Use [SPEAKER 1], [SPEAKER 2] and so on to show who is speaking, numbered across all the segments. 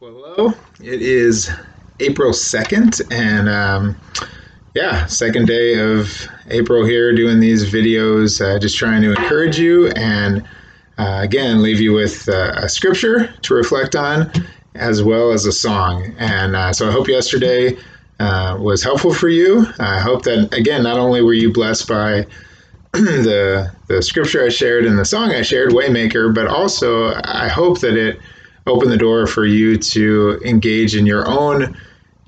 [SPEAKER 1] Hello, it is April 2nd, and um, yeah, second day of April here doing these videos, uh, just trying to encourage you and uh, again leave you with uh, a scripture to reflect on as well as a song. And uh, so I hope yesterday uh, was helpful for you. I hope that, again, not only were you blessed by the, the scripture I shared and the song I shared, Waymaker, but also I hope that it opened the door for you to engage in your own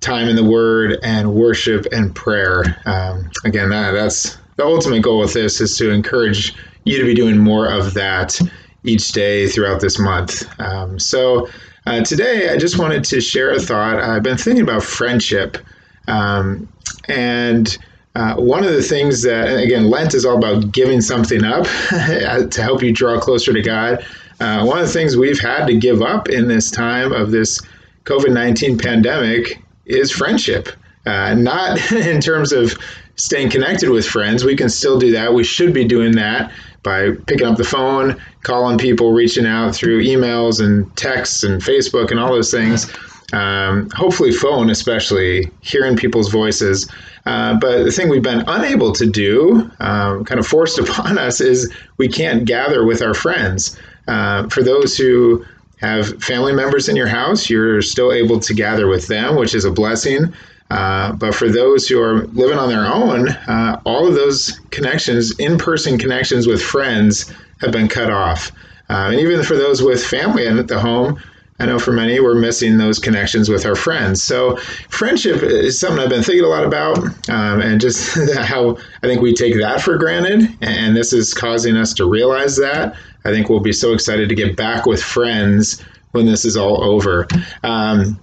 [SPEAKER 1] time in the Word and worship and prayer. Um, again, that, that's the ultimate goal with this is to encourage you to be doing more of that each day throughout this month. Um, so uh, today, I just wanted to share a thought. I've been thinking about friendship, um, and uh, one of the things that, again, Lent is all about giving something up to help you draw closer to God. Uh, one of the things we've had to give up in this time of this COVID 19 pandemic is friendship. Uh, not in terms of staying connected with friends. We can still do that. We should be doing that by picking up the phone, calling people, reaching out through emails and texts and Facebook and all those things. Um, hopefully, phone, especially hearing people's voices. Uh, but the thing we've been unable to do, um, kind of forced upon us, is we can't gather with our friends. Uh, for those who have family members in your house, you're still able to gather with them, which is a blessing. Uh, but for those who are living on their own, uh, all of those connections, in person connections with friends, have been cut off. Uh, and even for those with family and at the home, I know for many, we're missing those connections with our friends. So, friendship is something I've been thinking a lot about, um, and just how I think we take that for granted. And this is causing us to realize that. I think we'll be so excited to get back with friends when this is all over. Um,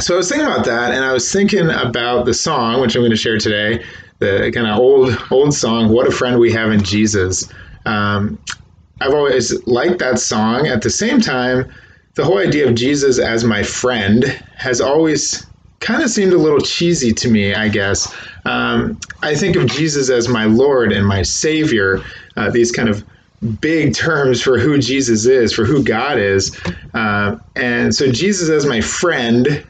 [SPEAKER 1] so I was thinking about that, and I was thinking about the song, which I'm going to share today, the kind of old old song, "What a Friend We Have in Jesus." Um, I've always liked that song. At the same time, the whole idea of Jesus as my friend has always kind of seemed a little cheesy to me, I guess. Um, I think of Jesus as my Lord and my Savior, uh, these kind of big terms for who Jesus is, for who God is. Uh, and so Jesus as my friend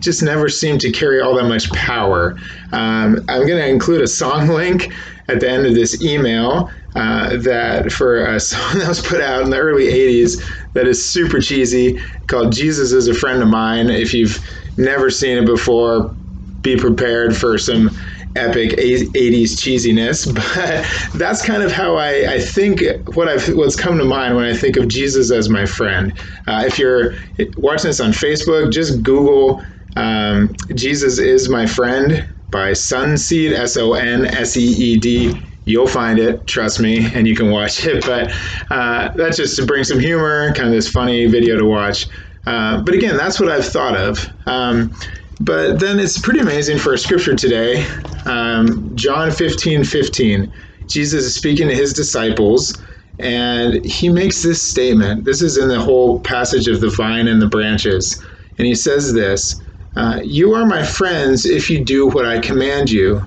[SPEAKER 1] just never seemed to carry all that much power. Um, I'm going to include a song link at the end of this email uh, that for a song that was put out in the early 80s that is super cheesy called Jesus is a Friend of Mine. If you've never seen it before, be prepared for some epic 80s cheesiness but that's kind of how I, I think what I've what's come to mind when I think of Jesus as my friend. Uh, if you're watching this on Facebook just google um, Jesus is my friend by Sonseed S-O-N-S-E-E-D you'll find it trust me and you can watch it. But uh, that's just to bring some humor kind of this funny video to watch. Uh, but again that's what I've thought of. Um, but then it's pretty amazing for a scripture today. Um, John 15 15. Jesus is speaking to his disciples, and he makes this statement. This is in the whole passage of the vine and the branches. And he says this uh, You are my friends if you do what I command you.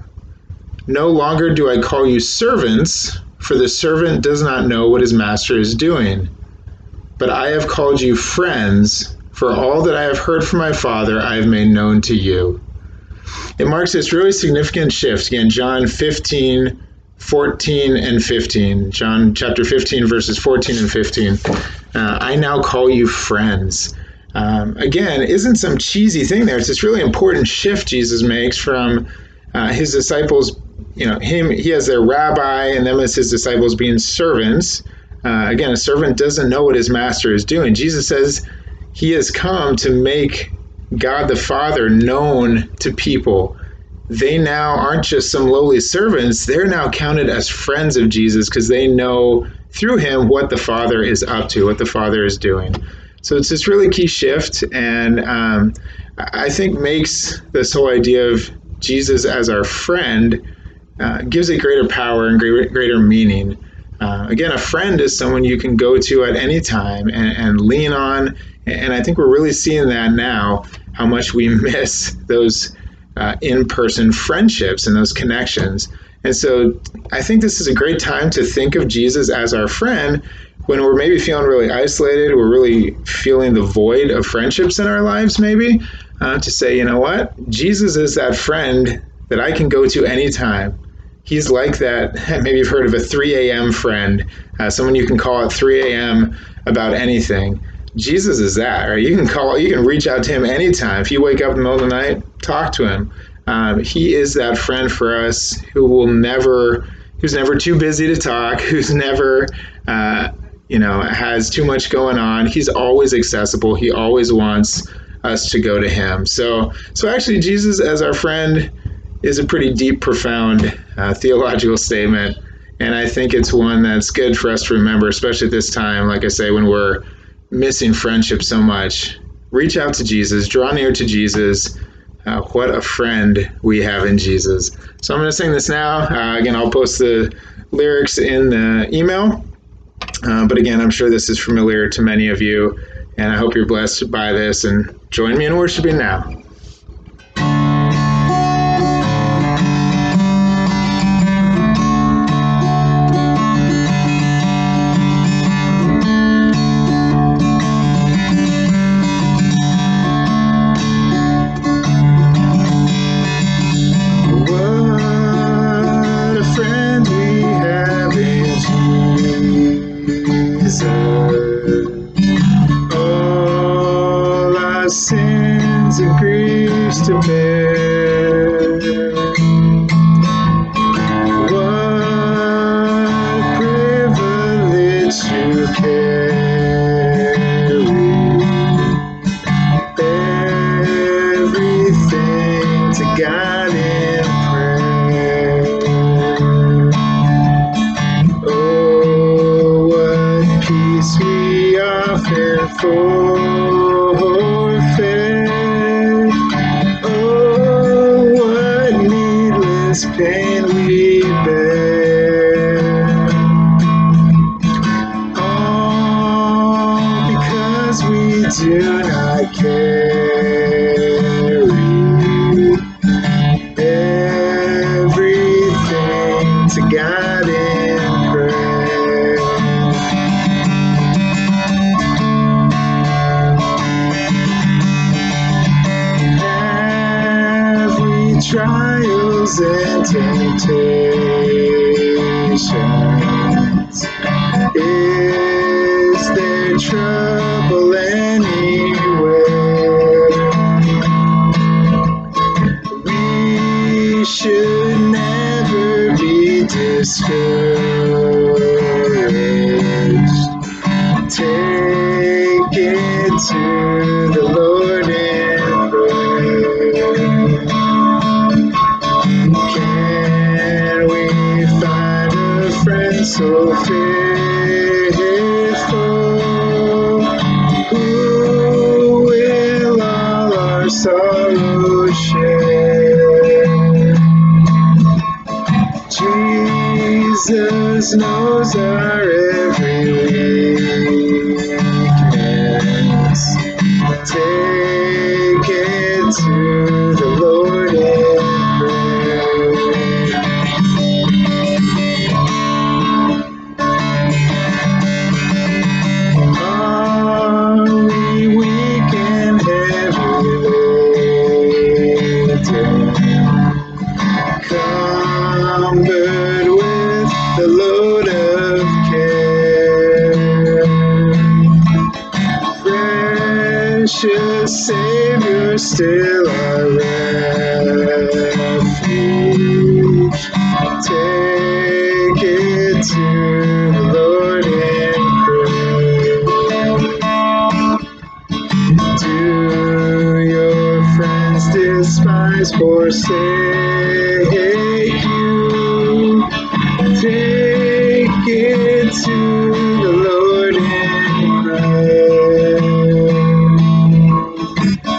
[SPEAKER 1] No longer do I call you servants, for the servant does not know what his master is doing. But I have called you friends for all that I have heard from my Father, I have made known to you. It marks this really significant shift. Again, John 15, 14, and 15. John chapter 15, verses 14 and 15. Uh, I now call you friends. Um, again, isn't some cheesy thing there. It's this really important shift Jesus makes from uh, his disciples, you know, him, he has their rabbi and them as his disciples being servants. Uh, again, a servant doesn't know what his master is doing. Jesus says, he has come to make God the Father known to people. They now aren't just some lowly servants, they're now counted as friends of Jesus because they know through him what the Father is up to, what the Father is doing. So it's this really key shift, and um, I think makes this whole idea of Jesus as our friend uh, gives it greater power and greater, greater meaning. Uh, again, a friend is someone you can go to at any time and, and lean on and I think we're really seeing that now, how much we miss those uh, in person friendships and those connections. And so I think this is a great time to think of Jesus as our friend when we're maybe feeling really isolated, we're really feeling the void of friendships in our lives, maybe, uh, to say, you know what? Jesus is that friend that I can go to anytime. He's like that. Maybe you've heard of a 3 a.m. friend, uh, someone you can call at 3 a.m. about anything. Jesus is that, right? You can call, you can reach out to him anytime. If you wake up in the middle of the night, talk to him. Um, he is that friend for us who will never, who's never too busy to talk, who's never, uh, you know, has too much going on. He's always accessible. He always wants us to go to him. So, so actually, Jesus as our friend is a pretty deep, profound uh, theological statement, and I think it's one that's good for us to remember, especially at this time. Like I say, when we're missing friendship so much, reach out to Jesus, draw near to Jesus. Uh, what a friend we have in Jesus. So I'm going to sing this now. Uh, again, I'll post the lyrics in the email. Uh, but again, I'm sure this is familiar to many of you, and I hope you're blessed by this. And join me in worshiping now. tainted. Jesus knows our every need. get the Lord in.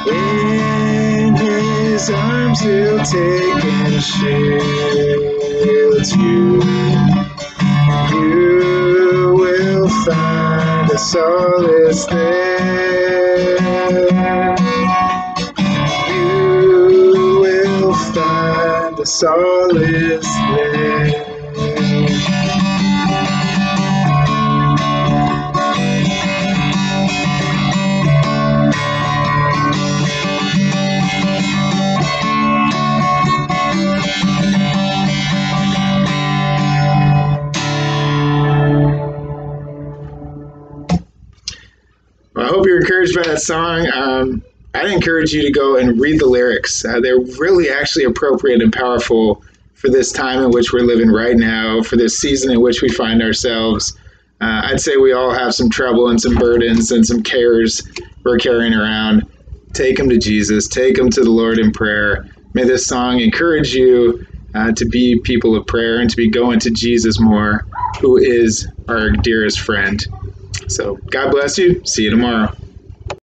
[SPEAKER 1] In His arms He'll take and shield you. You will find solace there. You will find a solace there. Encouraged by that song, um, I'd encourage you to go and read the lyrics. Uh, they're really actually appropriate and powerful for this time in which we're living right now, for this season in which we find ourselves. Uh, I'd say we all have some trouble and some burdens and some cares we're carrying around. Take them to Jesus, take them to the Lord in prayer. May this song encourage you uh, to be people of prayer and to be going to Jesus more, who is our dearest friend. So, God bless you. See you tomorrow.